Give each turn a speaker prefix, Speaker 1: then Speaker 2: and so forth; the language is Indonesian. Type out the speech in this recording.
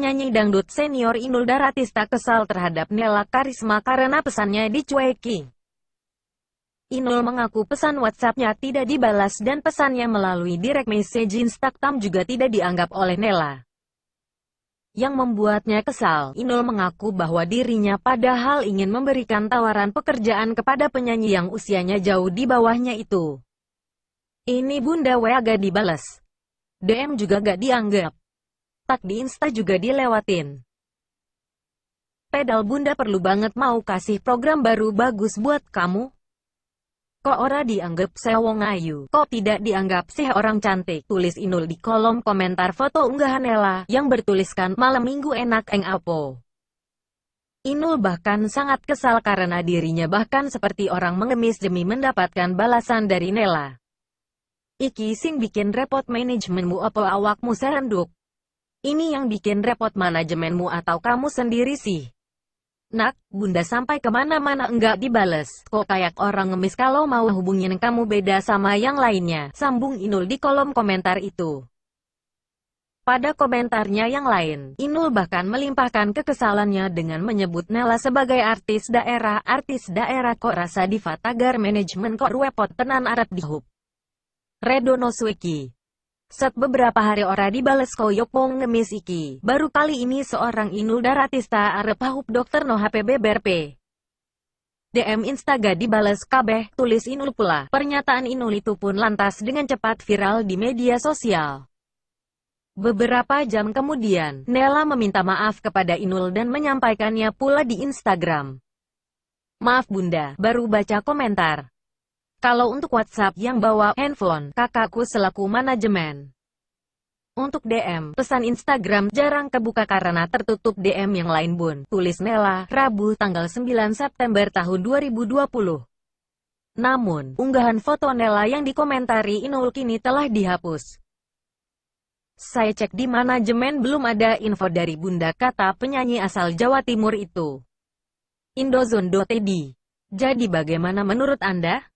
Speaker 1: penyanyi dangdut senior Inul Daratista kesal terhadap Nela Karisma karena pesannya dicueki. Inul mengaku pesan WhatsApp-nya tidak dibalas dan pesannya melalui direct message Instagram juga tidak dianggap oleh Nela. Yang membuatnya kesal, Inul mengaku bahwa dirinya padahal ingin memberikan tawaran pekerjaan kepada penyanyi yang usianya jauh di bawahnya itu. Ini bunda WA gak dibalas. DM juga gak dianggap tak di Insta juga dilewatin. Pedal bunda perlu banget mau kasih program baru bagus buat kamu. Kok ora dianggap sewong ayu, kok tidak dianggap sih orang cantik, tulis Inul di kolom komentar foto unggahan Ella, yang bertuliskan, malam minggu enak eng apo. Inul bahkan sangat kesal karena dirinya bahkan seperti orang mengemis demi mendapatkan balasan dari Nela. Iki sing bikin repot manajemenmu apa awakmu serenduk. Ini yang bikin repot manajemenmu atau kamu sendiri sih? Nak, bunda sampai ke mana-mana enggak dibales. Kok kayak orang ngemis kalau mau hubungin kamu beda sama yang lainnya. Sambung Inul di kolom komentar itu. Pada komentarnya yang lain, Inul bahkan melimpahkan kekesalannya dengan menyebut Nela sebagai artis daerah. Artis daerah kok rasa diva tagar manajemen kok repot tenan Arab dihub. Redono Sweki Set beberapa hari ora dibales koyok pong ngemis iki. Baru kali ini seorang Inul Daratista arep hahup dokter no HPB BRP. DM Instaga dibales kabeh, tulis Inul pula. Pernyataan Inul itu pun lantas dengan cepat viral di media sosial. Beberapa jam kemudian, Nela meminta maaf kepada Inul dan menyampaikannya pula di Instagram. Maaf bunda, baru baca komentar. Kalau untuk WhatsApp yang bawa handphone, kakakku selaku manajemen. Untuk DM, pesan Instagram jarang kebuka karena tertutup DM yang lain bun. Tulis Nela, Rabu tanggal 9 September tahun 2020. Namun, unggahan foto Nela yang dikomentari Inul kini telah dihapus. Saya cek di manajemen belum ada info dari bunda kata penyanyi asal Jawa Timur itu. Indozone.td Jadi bagaimana menurut Anda?